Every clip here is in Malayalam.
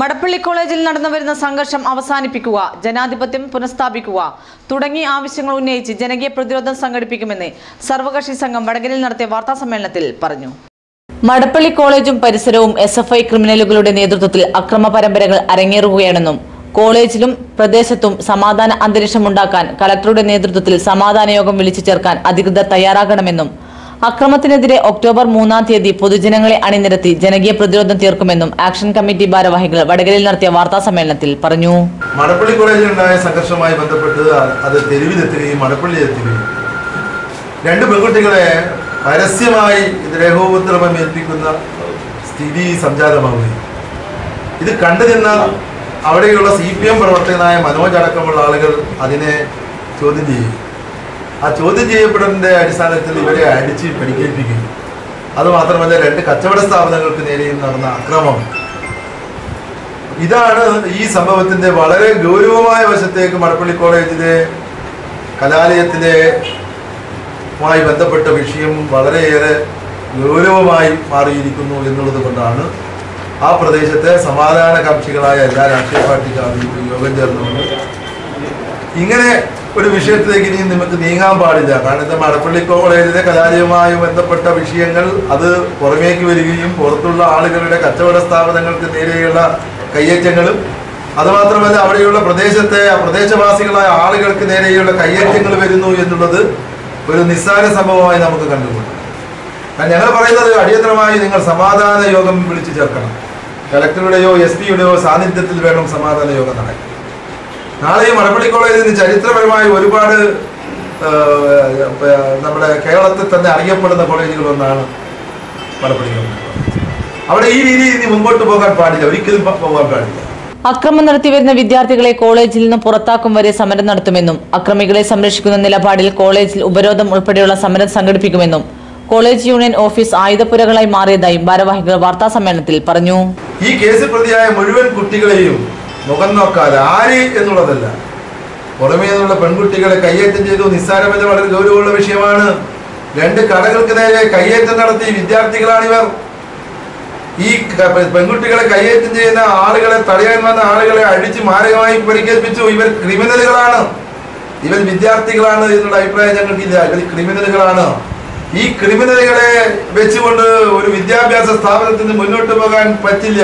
മടപ്പള്ളി കോളേജിൽ നടന്നു വരുന്ന സംഘർഷം അവസാനിപ്പിക്കുക ജനാധിപത്യം പുനഃസ്ഥാപിക്കുക തുടങ്ങിയ ആവശ്യങ്ങൾ ഉന്നയിച്ച് ജനകീയ പ്രതിരോധം സംഘടിപ്പിക്കുമെന്ന് സർവകക്ഷി സംഘം വടകരയിൽ നടത്തിയ വാർത്താ സമ്മേളനത്തിൽ പറഞ്ഞു. മടപ്പള്ളി കോളേജും പരിസരവും എസ് എഫ് ഐ ക്രിമിനലുകളുടെ നേതൃത്വത്തിൽ അക്രമ പരമ്പരകൾ അരങ്ങേറുകയാണെന്നും കോളേജിലും പ്രദേശത്തും സമാധാന അന്തരീക്ഷമുണ്ടാക്കാൻ കലക്ടറുടെ നേതൃത്വത്തിൽ സമാധാന യോഗം വിളിച്ചു ചേർക്കാൻ അധികൃതർ തയ്യാറാകണമെന്നും അക്രമത്തിനെതിരെ ഒക്ടോബർ മൂന്നാം തീയതി പൊതുജനങ്ങളെ അണിനിരത്തി ജനകീയ പ്രതിരോധം തീർക്കുമെന്നും ആക്ഷൻ കമ്മിറ്റി ഭാരവാഹികൾ വടകരയിൽ നടത്തിയ വാർത്താ സമ്മേളനത്തിൽ പറഞ്ഞു. മടപ്പള്ളി കോളേജിലുണ്ടായ സംഘർഷവുമായി ബന്ധപ്പെട്ട് അത് തെരുവിലെത്തുകയും മടപ്പള്ളിയിലെത്തുകയും രണ്ട് പെൺകുട്ടികളെ പരസ്യമായി ദേഹോപദ്രവം ഏൽപ്പിക്കുന്ന സ്ഥിതി സംജാതമാവുകയും. ഇത് കണ്ടു നിന്ന അവിടെയുള്ള സി പി എം പ്രവർത്തകനായ മനോജ് അടക്കമുള്ള ആളുകൾ അതിനെ ചോദ്യം ചെയ്യും ആ ചോദ്യം ചെയ്യപ്പെടുന്നതിന്റെ അടിസ്ഥാനത്തിൽ ഇവരെ അടിച്ച് പരിക്കേൽപ്പിക്കുകയും അതുമാത്രമല്ല രണ്ട് കച്ചവട സ്ഥാപനങ്ങൾക്ക് നേരെയും നടന്ന അക്രമം. ഇതാണ് ഈ സംഭവത്തിന്റെ വളരെ ഗൗരവമായ വശത്തേക്ക് മടപ്പള്ളി കോളേജിലെ കലാലയത്തിലെ മായി ബന്ധപ്പെട്ട വിഷയം വളരെയേറെ ഗൗരവമായി മാറിയിരിക്കുന്നു എന്നുള്ളത് കൊണ്ടാണ് ആ പ്രദേശത്തെ സമാധാന കക്ഷികളായ എല്ലാ രാഷ്ട്രീയ പാർട്ടിക്കാരും യോഗം ചേർന്നുകൊണ്ട് ഇങ്ങനെ ഒരു വിഷയത്തിലേക്ക് ഇനി നിങ്ങൾക്ക് നീങ്ങാൻ പാടില്ല. കാരണം ഇത് മടപ്പള്ളി കോളേജിലെ കലാലയവുമായി ബന്ധപ്പെട്ട വിഷയങ്ങൾ അത് പുറമേക്ക് വരികയും പുറത്തുള്ള ആളുകളുടെ കച്ചവട സ്ഥാപനങ്ങൾക്ക് നേരെയുള്ള കയ്യേറ്റങ്ങളും അതുമാത്രമല്ല അവിടെയുള്ള പ്രദേശത്തെ പ്രദേശവാസികളായ ആളുകൾക്ക് നേരെയുള്ള കയ്യേറ്റങ്ങൾ വരുന്നു എന്നുള്ളത് ഒരു നിസ്സാര സംഭവമായി നമുക്ക് കണ്ടുകൊണ്ട് ഞങ്ങൾ പറയുന്നത് അടിയന്തരമായി നിങ്ങൾ സമാധാന യോഗം വിളിച്ചു ചേർക്കണം. കലക്ടറുടെയോ എസ് പിയുടെയോ സാന്നിധ്യത്തിൽ വേണം സമാധാന യോഗം നടക്കാൻ. നാളെ ഈ മടപ്പള്ളി കോളേജിൽ നിന്ന് ചരിത്രപരമായി ഒരുപാട് നമ്മുടെ കേരളത്തിൽ തന്നെ അറിയപ്പെടുന്ന കോളേജുകളൊന്നാണ് മലപ്പള്ളി കോളേജ്. അവിടെ ഈ രീതിയിൽ ഇനി മുമ്പോട്ട് പോകാൻ പാടില്ല ഒരിക്കലും പോകാൻ പാടില്ല. അക്രമം നടത്തിവരുന്ന വിദ്യാർത്ഥികളെ കോളേജിൽ നിന്ന് പുറത്താക്കും വരെ സമരം നടത്തുമെന്നും അക്രമികളെ സംരക്ഷിക്കുന്ന നിലപാടിൽ കോളേജിൽ ഉപരോധം ഉൾപ്പെടെയുള്ള സമരം സംഘടിപ്പിക്കുമെന്നും കോളേജ് യൂണിയൻ ഓഫീസ് ആയുധപ്പുരകളായി മാറിയതായും ഭാരവാഹികൾ വാർത്താ സമ്മേളനത്തിൽ പറഞ്ഞു. ഈ കേസിൽ പ്രതിയായ മുഴുവൻ കുട്ടികളെയും മുഖം നോക്കാതെ ആര് എന്നുള്ളതല്ല. പുറമേ നിന്നുള്ള പെൺകുട്ടികളെ കയ്യേറ്റം ചെയ്തു നിസ്സാരമെന്ന് വളരെ ഗൗരവമുള്ള വിഷയമാണ്. രണ്ട് കടകൾക്ക് നേരെ കയ്യേറ്റം നടത്തി വിദ്യാർത്ഥികളാണിവർ. ഈ പെൺകുട്ടികളെ കയ്യേറ്റം ചെയ്യുന്ന ആളുകളെ തടയാൻ വന്ന ആളുകളെ അടിച്ച് മാരകമായി പരിക്കേൽപ്പിച്ചു. ഇവർ ക്രിമിനലുകളാണ്. ഇവർ വിദ്യാർത്ഥികളാണ് എന്നുള്ള അഭിപ്രായം ഞങ്ങൾക്കില്ല. ഇവർ ക്രിമിനലുകളാണ്. ഈ ക്രിമിനലുകളെ വെച്ചുകൊണ്ട് ഒരു വിദ്യാഭ്യാസ സ്ഥാപനത്തിന് മുന്നോട്ട് പോകാൻ പറ്റില്ല.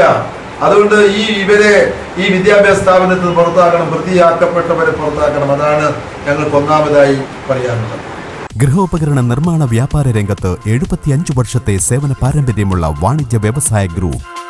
അതുകൊണ്ട് ഈ ഇവരെ ഈ വിദ്യാഭ്യാസ സ്ഥാപനത്തിൽ പുറത്താക്കണം വൃത്തിയാക്കപ്പെട്ടവരെ പുറത്താക്കണം. അതാണ് ഞങ്ങൾ ഒന്നാമതായി പറയാനുള്ളത്. ഗൃഹോപകരണ നിർമ്മാണ വ്യാപാര രംഗത്ത് എഴുപത്തിയഞ്ച് വർഷത്തെ സേവന പാരമ്പര്യമുള്ള വാണിജ്യ വ്യവസായ ഗ്രൂപ്പ്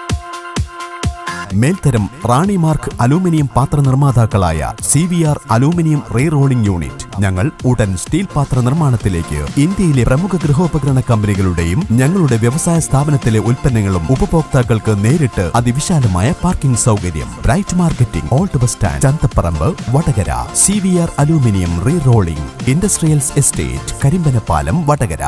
മേൽത്തരം റാണി മാർക്ക് അലൂമിനിയം പാത്ര നിർമ്മാതാക്കളായ C V R aluminium re rolling unit. ഞങ്ങൾ ഉടൻ സ്റ്റീൽ പാത്ര നിർമ്മാണത്തിലേക്ക് ഇന്ത്യയിലെ പ്രമുഖ ഗൃഹോപകരണ കമ്പനികളുടെയും ഞങ്ങളുടെ വ്യവസായ സ്ഥാപനത്തിലെ ഉൽപ്പന്നങ്ങളും ഉപഭോക്താക്കൾക്ക് നേരിട്ട് അതിവിശാലമായ പാർക്കിംഗ് സൗകര്യം. Bright marketing old bus stand Chanthaparambu Vadakara. C V R aluminium re rolling industrials estate Karimbanapalam Vadakara.